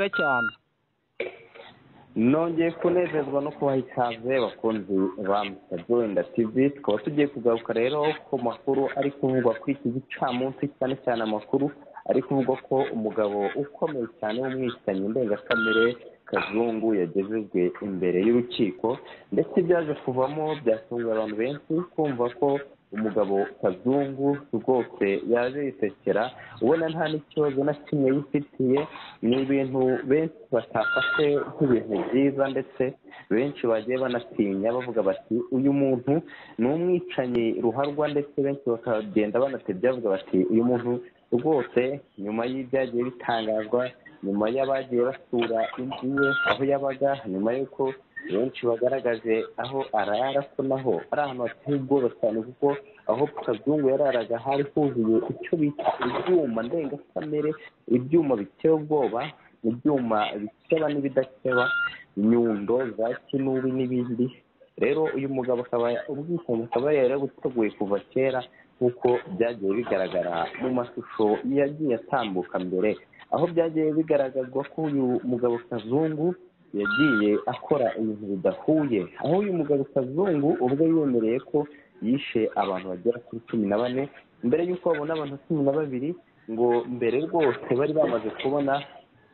vuga cyane. Nongeye kunezezwa no kubaha ikaze bakunzi ba mutajoyinda tv tukaba tugiye kugaruka rero ku makuru ari kuvugwa kuri iki gicamunsi cyane cyane amakuru ari kuvugwa ko umugabo ukomeye cyane w'umwicanyi ndengakamere kazungu yagejejwe imbere y'urukiko ndetse byaje kuvamo byatunguye abantu benshi kumva ko umugabo kazungu rwose yaje yisekera ubona nta n'ikibazo na kimwe yifitiye. Ni ibintu benshi batafashe nk'ibintu byiza ndetse benshi bagiye banatinya bavuga bati uyu muntu ni umwicanyi ruharwa ndetse benshi bakagenda banatebya bavuga bati uyu muntu rwose nyuma y'ibyagiye bitangazwa nyuma y'abagiye basura inzu ye aho yabaga nyuma y'uko benshi bagaragaje aho arara ko naho ari ahantu hateye ubwoba cyane kuko aho kazungu yararaga hari huzuye icyo bita ibyuma ndengakamere ibyuma biteye ubwoba ibyuma bikeba n'ibidakeba inyundo za kinubi n'ibindi. Rero uyu mugabo akaba ubwicanyi akaba yari yarabuteguye kuva kera nk'uko byagiye bigaragara mu mashusho yagiye atambuka mbere. Aho byagiye bigaragazwa ko uyu mugabo kazungu yagiye akora ibintu bidahuye. Aho uyu mugabo kazungu ubwo yemereye ko yishe abantu bagera kuri cumi na bane mbere y'uko babona abantu cumi na babiri ngo mbere rwose bari bamaze kubona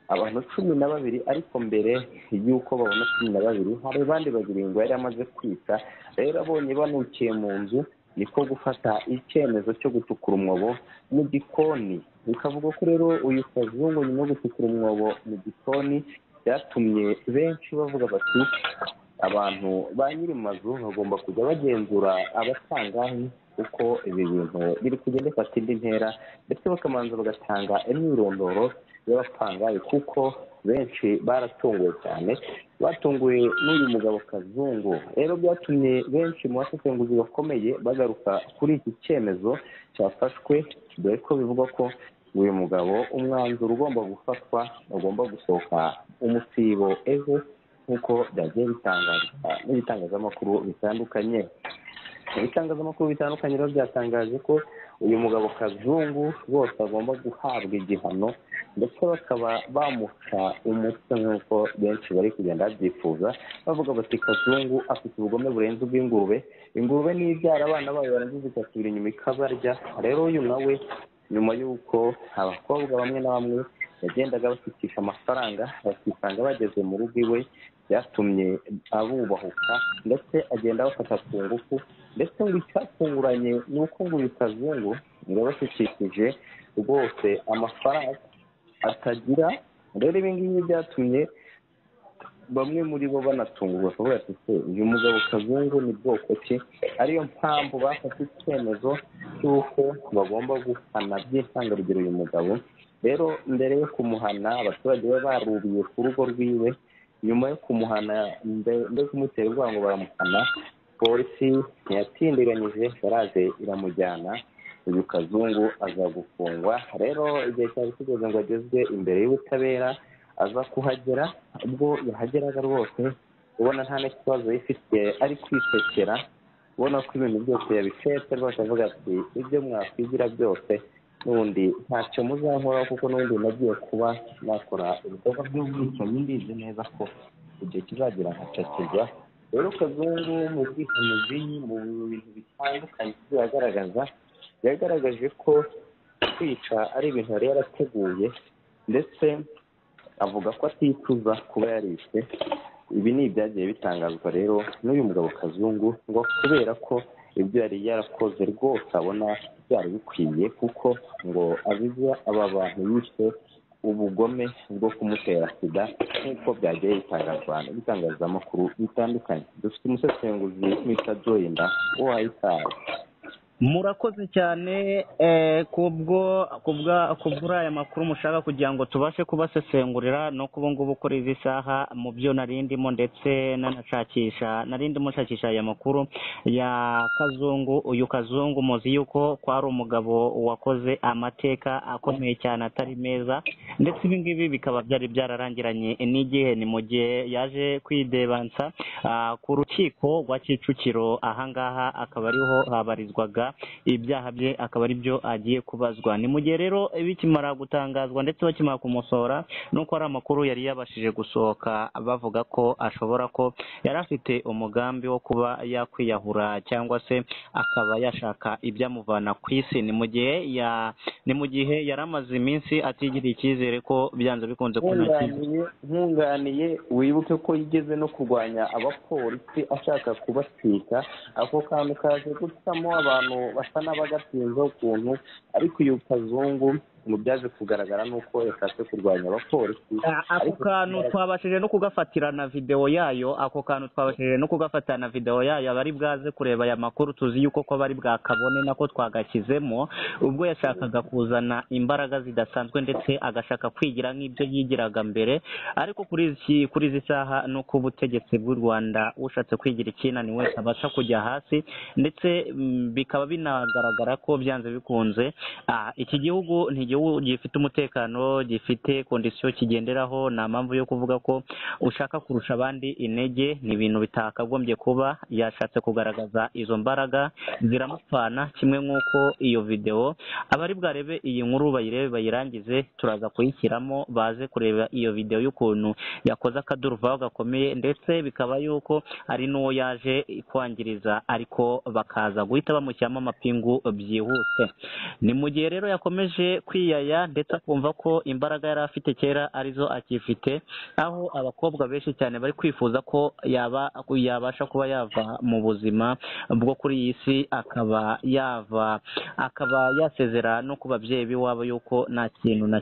abantu cumi na babiri ariko mbere y'uko babona cumi na babiri hari abandi babiri ngo yari amaze kwica rero abonye banukiye mu nzu niko gufata icyemezo cyo gucukura umwobo mu gikoni. Bikavuga ko rero uyu kazungu nyuma yo gucukura umwobo mu gikoni byatumye benshi bavuga bati abantu ba nyiri mazu bagomba kujya bagenzura abatangahe uko ibi bintu biri kugenda bifata indi ntera ndetse bakamanza bagatanga imyirondoro y'abapangaye kuko benshi baratunguwe cyane batunguwe n'uyu mugabo kazungu. Rero byatumye benshi mu basesenguzi bakomeye bagaruka kuri iki cyemezo cyafashwe dore ko bivugwa ko uyu mugabo umwanzuro ugomba gufatwa ugomba gusohoka umusibo ejo nk'uko byagiye bitangazwa n'ibitangazamakuru bitandukanye. Ibitangazamakuru bitandukanye rero byatangaje ko uyu mugabo kazungu rwose agomba guhabwa igihano ndetse bakaba bamuca umutwe nk'uko benshi bari kugenda babyifuza bavuga bati kazungu afite ubugome burenze ubw'ingurube. Ingurube ni ibyara abana bayo barangiza igasubira inyuma ikabarya. Rero uyu nawe nyuma y'uko abakobwa bamwe na bamwe yagendaga bashikisha amafaranga bakisanga bageze mu rugo iwe byatumye abubahuka ndetse agenda abafata ku ngufu. Ndetse ngo icyatunguranye ni uko ngo uyu kazungu ngo yabashikishije rwose amafaranga atagira. Rero ibi ngibi byatumye bamwe muri bo banatungurwa bakavuga ati uyu mugabo kazungu ni bwoko ki? Ariyo mpamvu bafashe icyemezo cy'uko bagomba guhana by'intangarugero uyu mugabo. Rero mbere yo kumuhana abaturage be barubiye ku rugo rwiwe. Nyuma yo kumuhana mbere yo kumutera ubwoba ngo baramuhana polisi ntiyatindiganyije yaraje iramujyana. Uyu kazungu aza gufungwa. Rero igihe cyari kigeze ngo agezwe imbere y'ubutabera aza kuhagera ubwo yahageraga rwose ubona nta n'ikibazo yifite ari kwisekera ubona ko ibintu byose yabifete rwose avuga ati ibyo mwakwigira byose n'ubundi ntacyo muzankora kuko n'ubundi nagiye kuba nakora ibikorwa by'ubwicanyi mbizi neza ko igihe kizagera nkacakirwa rero kazungu mu bwihanuzi mu bintu bitandukanye biragaragaza yagaragaje ko kwica ari ibintu yari yarateguye ndetse avuga ko aticuza kuba yarishe ibi ni ibyagiye bitangazwa rero n'uyu mugabo kazungu ngo kubera ko ibyo yari yarakoze rwose abona byari bikwiye kuko ngo abiza aba bantu yishe ubugome bwo kumutera sida nk'uko byagiye bitangazwa n'ibitangazamakuru bitandukanye. Dufite umusesenguzi wita joyinda uwayitaye murakoze cyane kubwo kubwo aya makuru mushaka kugira ngo tubashe kubasesengurira no kuba ngubu kuri izi saha mu byo narindimo ndetse nanashakisha narindimo nshakisha aya makuru ya kazungu uyu kazungu muzi yuko ko ari umugabo wakoze amateka akomeye cyane atari meza. Ndetse ibi ngibi bikaba byari byararangiranye. N'igihe ni mu gihe yaje kwidebansa ku rukiko rwa kicukiro. Ahangaha akaba ariho habarizwaga ibyaha bye akaba ari byo agiye kubazwa. Ni mu gihe rero bikimara gutangazwa ndetse bakimara kumusohora nuko ari amakuru yari yabashije gusohoka bavuga ko ashobora ko yari afite umugambi wo kuba yakwiyahura cyangwa se akaba yashaka ibyamuvana ku isi. Ni mu gihe yari amaze iminsi atigiriye icyizere ko byanze bikunze kintu nkunganiye wibuke ko yigeze no kurwanya abapolisi ashaka kubatwika ako kantu kaje gucamo abantu basa n'abagatinzeho ukuntu ariko iyo kazungu mu byaje kugaragara ni uko yashatse kurwanya abapolisi. Ah, ako kantu twabashije no kugafatira na videwo yayo ako kantu twabashije no kugafatira na videwo yayo abari bwaze kureba aya makuru tuzi yuko ko bari bwakabone nako twagashyizemo ubwo yashakaga kuzana imbaraga zidasanzwe ndetse agashaka kwigira nk'ibyo yigiraga mbere. Ariko kuri izi saha ni uko ubutegetsi bw'u rwanda ushatse kwigira ikinani wese abasha kujya hasi ndetse mm, bikaba binagaragara ko byanze bikunze. Ah, iki gihugu ni igihugu gifite umutekano gifite kondisiyo kigenderaho nta mpamvu yo kuvuga ko ushaka kurusha abandi intege ni ibintu bitakagombye kuba. Yashatse kugaragaza izo mbaraga ziramupfana kimwe nk'uko iyo videwo abari bwarebe iyi nkuru bayirebe bayirangize turaza kuyishyiramo baze kureba iyo videwo y'ukuntu yakoze akaduruvayo gakomeye ndetse bikaba yuko ari n'uwo yaje kwangiriza ariko bakaza guhita bamushyiramo amapingu byihuse. Ni mu gihe rero yakomeje kwiyaya ndetse akumva ko imbaraga yari afite kera ari zo akifite aho abakobwa benshi cyane bari kwifuza ko yaba yabasha kuba yava mu buzima bwo kuri iyi si akaba yava akaba yasezera no ku babyeyi b'iwabo yuko nta kintu nta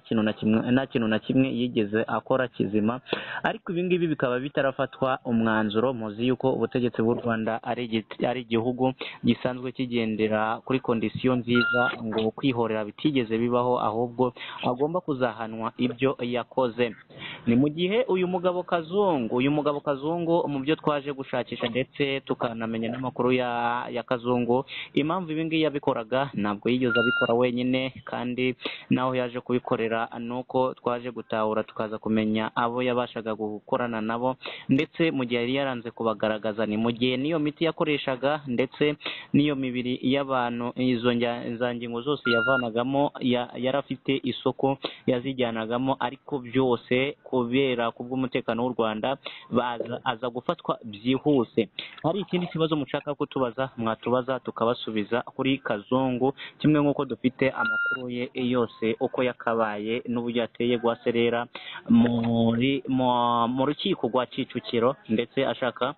kintu na kimwe nta kintu na kimwe yigeze akora kizima. Ariko ibi ngibi bikaba bitarafatwa umwanzuro muzi yuko ubutegetsi bw'u rwanda ari igihugu gisanzwe kigendera kuri kondisiyo nziza ngo kwihorera bitigeze bibaho ahubwo agomba kuzahanwa ibyo yakoze. Ni mu gihe uyu mugabo kazungu uyu mugabo kazungu mu byo twaje gushakisha ndetse tukanamenya n'amakuru ya ya kazungu impamvu ibi ngibi yabikoraga ntabwo yigeze abikora wenyine kandi naho yaje kubikorera ni uko twaje gutahura tukaza kumenya abo yabashaga gukorana nabo ndetse mu gihe yari yaranze kubagaragaza. Ni mu gihe n'iyo miti yakoreshaga ndetse n'iyo mibiri y'abantu izo njya- za ngingo zose yavanagamo ya- yari afite isoko yazijyanagamo ariko byose kubera kubw'umutekano w'u rwanda aza gufatwa byihuse. Hari ikindi kibazo mushaka kutubaza mwatubaza tukabasubiza kuri kazungu kimwe nk'uko dufite amakuru ye yose uko yakabaye n'uburyo yateye gwa serera muri mu- mu rukiko rwa kicukiro ndetse ashaka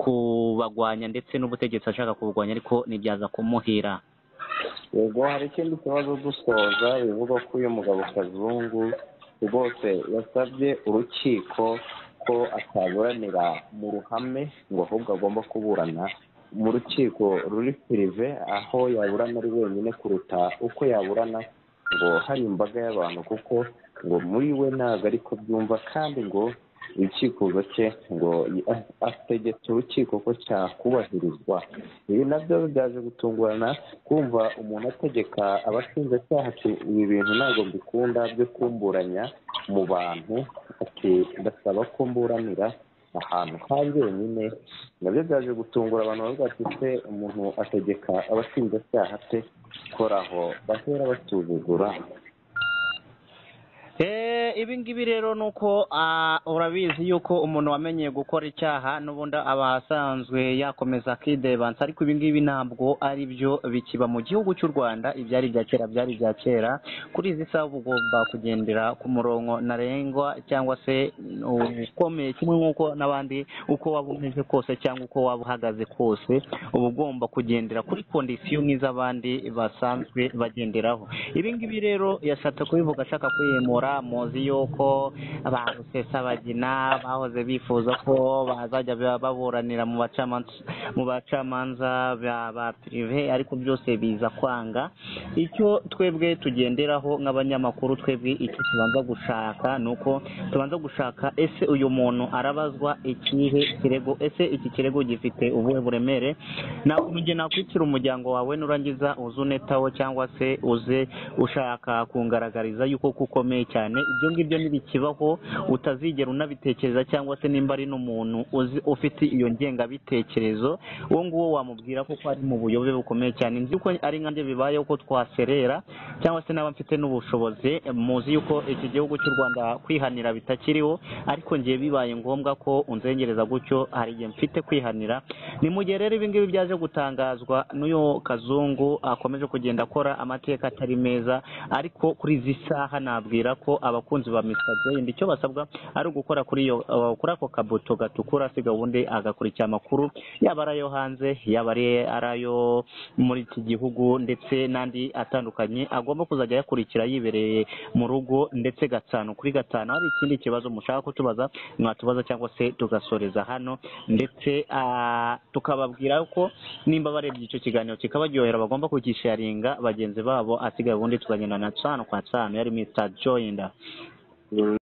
kubagwanya ndetse n'ubutegetsi ashaka kubugwanya ariko ntibyaza kumuhira. Yego hari ikindi kibazo dusoza bivuga ko uyu mugabo kazungu rwose yasabye urukiko ko ataburanira mu ruhame ngo ahubwo agomba kuburana mu rukiko ruri pirive aho yaburana ari wenyine kuruta uko yaburana ngo hari imbaga y'abantu kuko ngo muri we ntabwo ariko byumva kandi ngo icyifuzo cye ngo ategetse urukiko ko cyakubahirizwa. Ibi na byo byaje gutungurana kumva umuntu ategeka abashinjacyaha ibi bintu ntabwo mbikunda byo kumburanya mu bantu ati ndasaba ko mburanira ahantu ha wenyine na byo byaje gutungura abantu bavuga ati se umuntu ategeka abashinjacyaha te koraho bahera basuzugura Eh, ibi ngibi rero ni uko urabizi yuko umuntu wamenyeye gukora icyaha n'ubundi aba asanzwe yakomeza akidebansa ariko ibi ngibi ntabwo ari byo bikiba mu gihugu cy'u rwanda ibyari ibya kera byari ibya kera. Kuri izi saha uba ugomba kugendera ku murongo ntarengwa cyangwa se ukomeye kimwe nk'uko n'abandi uko waba umeze kose cyangwa uko waba uhagaze kose uba ugomba kugendera kuri kondisiyo nk'iz'abandi basanzwe bagenderaho. Ibi ngibi rero yashatse kubivuga ashaka kwihimura muzi yuko ba rusesabagina bahoze bifuza ko bazajya ba- baburanira mu bacamanza ba pirive ariko byose biza kwanga. Icyo twebwe tugenderaho nk'abanyamakuru twebwe icyo tubanza gushaka ni uko tubanza gushaka ese uyu muntu arabazwa ikihe kirego ese iki kirego gifite ubuhe buremere? Ntabwo njye nakwicira umuryango wawe nurangiza uze unetaho cyangwa se uze ushaka kungaragariza yuko ko ukomeye cyane. Ibyo ngibyo ntibikibaho utazigera unabitekereza cyangwa se nimba ari n'umuntu uzi ufite iyo ngengabitekerezo uwo nguwo wamubwira ko ari mu buyobe bukomeye cyane. Nzi ko ari nkanjye bibayeho ko twaserera cyangwa se n'aba mfite n'ubushobozi muzi yuko iki gihugu cy'u rwanda kwihanira bitakiriho ariko ngiye bibaye ngombwa ko unzengereza gutyo hari igihe mfite kwihanira. Ni mu gihe rero ibi ngibi byaje gutangazwa n'uyu kazungu akomeje kugenda akora amateka atari meza ariko kuri izi saha nabwira ko abakunzi ba Mr Joyland icyo basabwa ari ugukora kuri iyo kuri ako kabuto gatukura asiga ubundi agakurikira amakuru yaba ari ayo hanze yaba ari ayo muri iki gihugu ndetse n'andi atandukanye agomba kuzajya ayakurikira yibereye mu rugo ndetse gatanu kuri gatanu hari ikindi kibazo mushaka kutubaza mwatubaza cyangwa se tugasoreza hano ndetse tukababwira ko nimba barebye icyo kiganiro kikabaryohera bagomba kugisharinga bagenzi babo asigaye ubundi tukagenda na tsano kwa tsano yari Mr Joyland Mm-hmm.